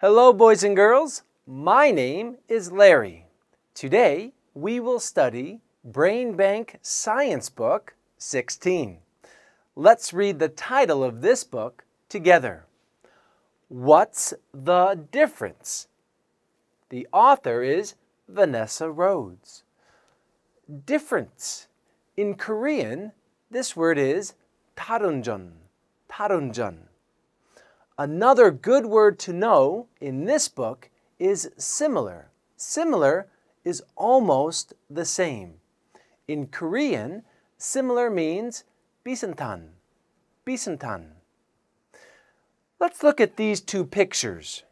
Hello, boys and girls. My name is Larry. Today, we will study Brain Bank Science Book 16. Let's read the title of this book together. What's the difference? The author is Vanessa Rhodes. Difference. In Korean, this word is tarunjun. tarunjun. Another good word to know in this book is similar. Similar is almost the same. In Korean, similar means bisantan, bisantan. Let's look at these two pictures.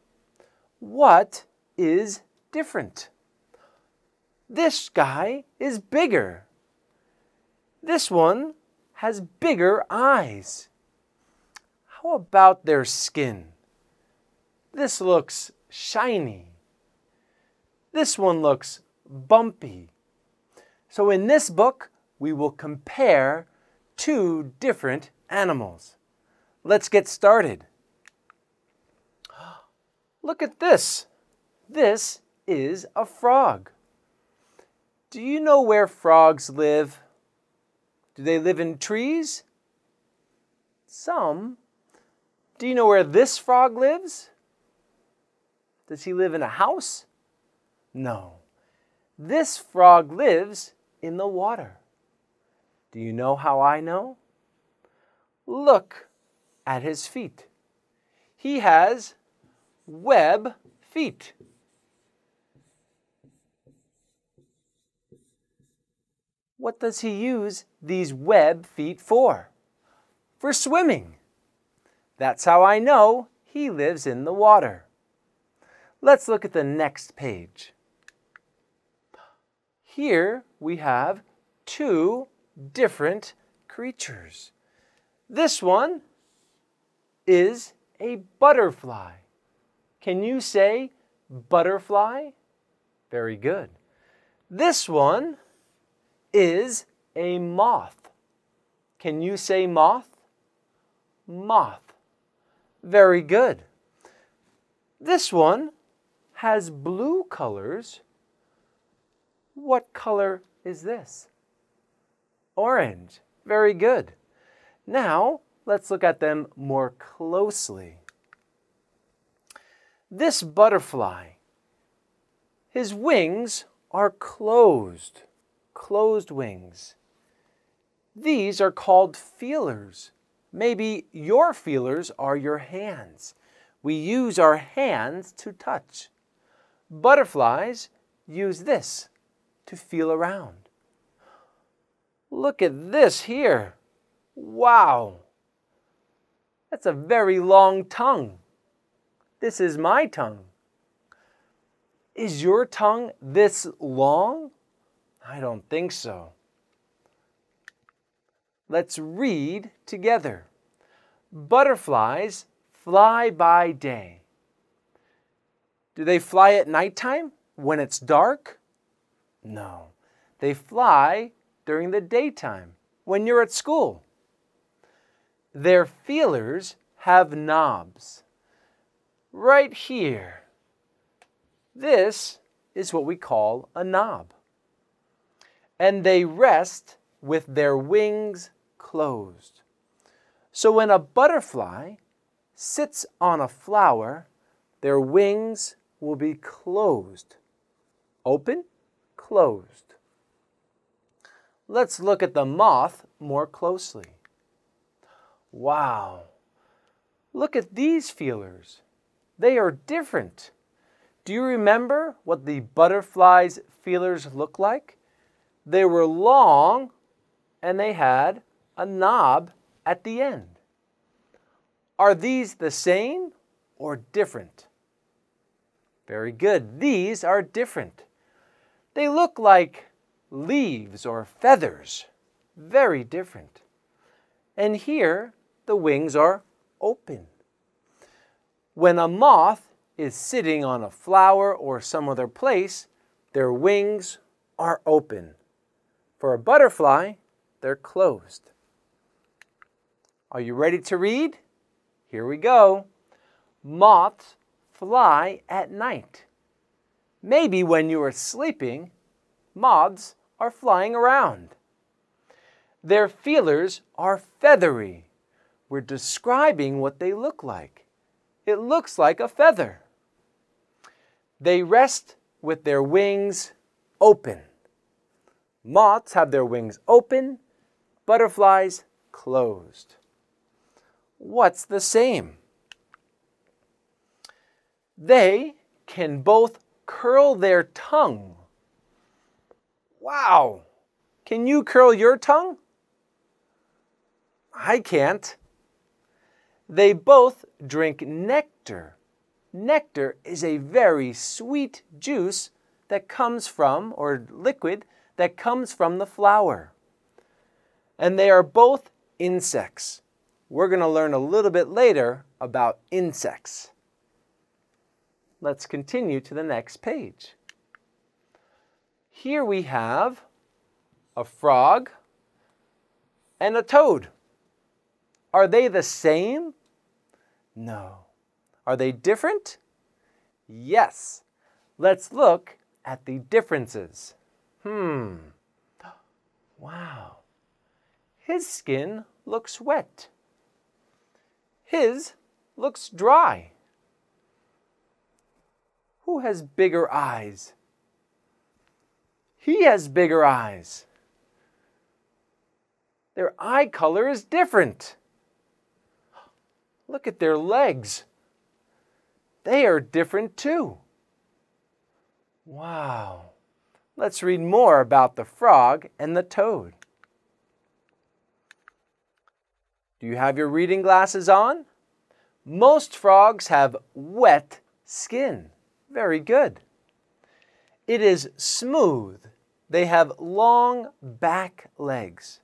What is different? This guy is bigger. This one has bigger eyes. How about their skin? This looks shiny. This one looks bumpy. So in this book, we will compare two different animals. Let's get started. Look at this. This is a frog. Do you know where frogs live? Do they live in trees? Some do you know where this frog lives? Does he live in a house? No. This frog lives in the water. Do you know how I know? Look at his feet. He has web feet. What does he use these web feet for? For swimming. That's how I know he lives in the water. Let's look at the next page. Here we have two different creatures. This one is a butterfly. Can you say butterfly? Very good. This one is a moth. Can you say moth? Moth. Very good. This one has blue colors. What color is this? Orange. Very good. Now, let's look at them more closely. This butterfly, his wings are closed, closed wings. These are called feelers. Maybe your feelers are your hands. We use our hands to touch. Butterflies use this to feel around. Look at this here. Wow. That's a very long tongue. This is my tongue. Is your tongue this long? I don't think so. Let's read together. Butterflies fly by day. Do they fly at nighttime when it's dark? No. They fly during the daytime when you're at school. Their feelers have knobs. Right here. This is what we call a knob. And they rest with their wings closed. So when a butterfly sits on a flower, their wings will be closed. Open, closed. Let's look at the moth more closely. Wow. Look at these feelers. They are different. Do you remember what the butterfly's feelers look like? They were long and they had a knob at the end. Are these the same or different? Very good. These are different. They look like leaves or feathers. Very different. And here, the wings are open. When a moth is sitting on a flower or some other place, their wings are open. For a butterfly, they're closed. Are you ready to read? Here we go. Moths fly at night. Maybe when you are sleeping, moths are flying around. Their feelers are feathery. We're describing what they look like. It looks like a feather. They rest with their wings open. Moths have their wings open, butterflies closed. What's the same? They can both curl their tongue. Wow! Can you curl your tongue? I can't. They both drink nectar. Nectar is a very sweet juice that comes from, or liquid, that comes from the flower. And they are both insects. We're going to learn a little bit later about insects. Let's continue to the next page. Here we have a frog and a toad. Are they the same? No. Are they different? Yes. Let's look at the differences. Hmm. Wow. His skin looks wet. His looks dry. Who has bigger eyes? He has bigger eyes. Their eye color is different. Look at their legs. They are different too. Wow. Let's read more about the frog and the toad. You have your reading glasses on? Most frogs have wet skin. Very good. It is smooth. They have long back legs.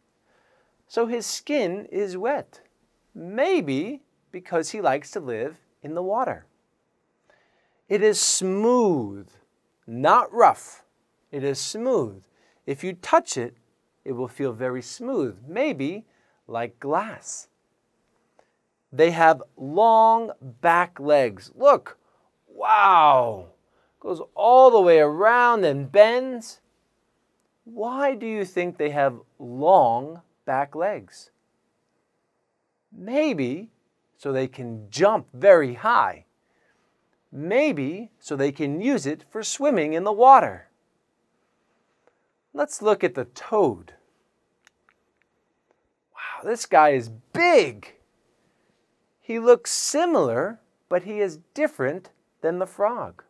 So his skin is wet. Maybe because he likes to live in the water. It is smooth, not rough. It is smooth. If you touch it, it will feel very smooth, maybe like glass. They have long back legs. Look, wow, goes all the way around and bends. Why do you think they have long back legs? Maybe so they can jump very high. Maybe so they can use it for swimming in the water. Let's look at the toad. Wow, this guy is big. He looks similar, but he is different than the frog.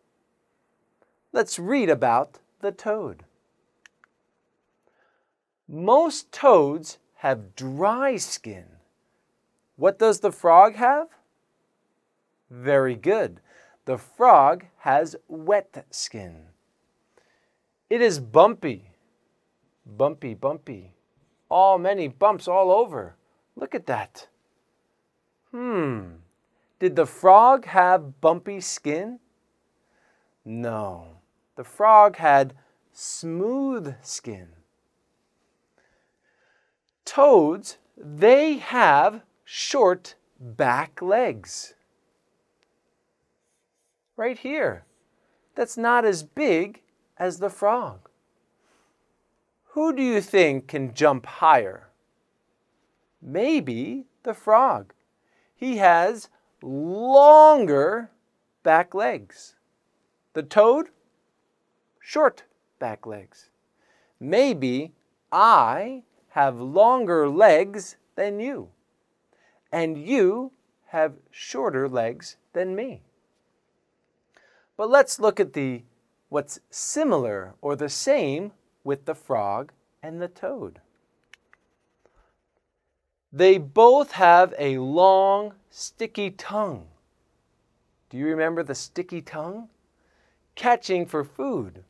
Let's read about the toad. Most toads have dry skin what does the frog have? Very good. The frog has wet skin. It is bumpy. Bumpy, bumpy. All many bumps all over. Look at that. Hmm. Did the frog have bumpy skin? No. The frog had smooth skin. Toads, they have short back legs. Right here. That's not as big as the frog. Who do you think can jump higher? Maybe the frog. He has longer back legs. The toad, short back legs. Maybe I have longer legs than you and you have shorter legs than me. But let's look at the what's similar or the same with the frog and the toad. They both have a long, sticky tongue. Do you remember the sticky tongue? Catching for food.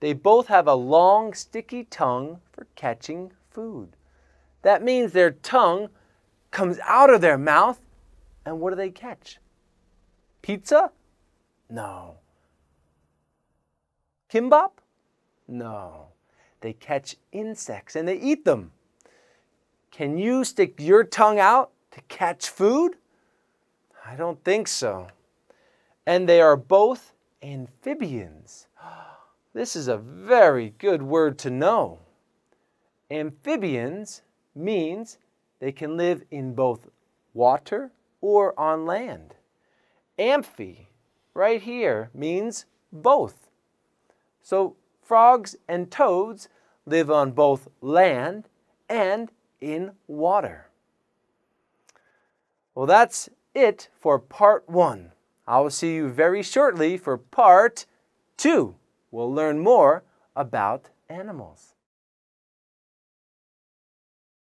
They both have a long, sticky tongue for catching food. That means their tongue comes out of their mouth, and what do they catch? Pizza? No. Kimbap? No. They catch insects and they eat them. Can you stick your tongue out to catch food? I don't think so. And they are both amphibians. This is a very good word to know. Amphibians means they can live in both water or on land. Amphi, right here, means both. So frogs and toads live on both land and in water. Well, that's it for part one. I will see you very shortly for part two. We'll learn more about animals.